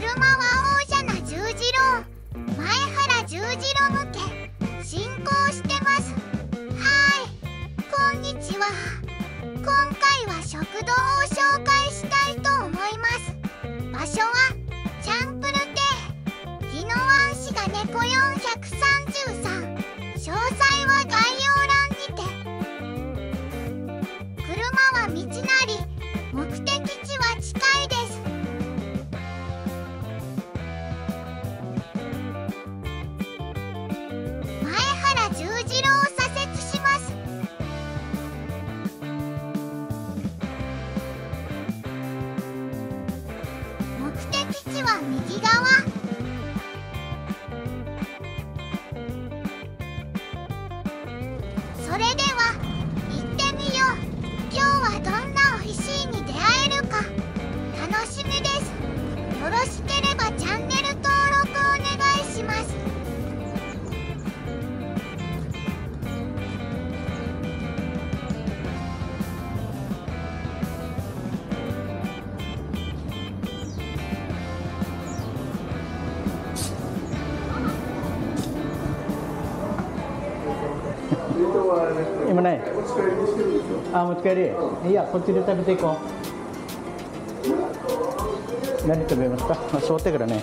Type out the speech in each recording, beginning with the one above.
車は王者な十字路前原十字路向け進行してます。はい。こんにちは。今回は食堂を紹介したいと思います。場所はは右側。それでは今ないあ持ち帰りいやこっちで食べていこう。何食べますか、まあ、座ってからね。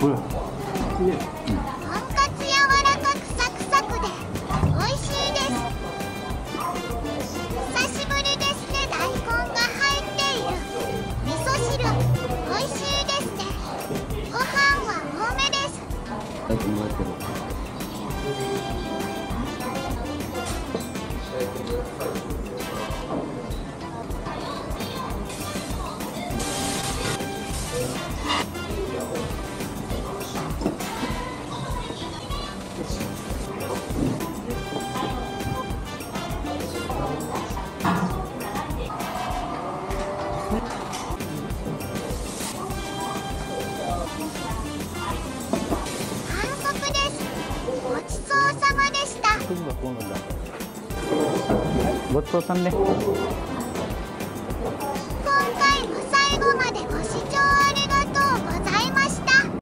ほらごちそうさまでした。ごちそうさんね。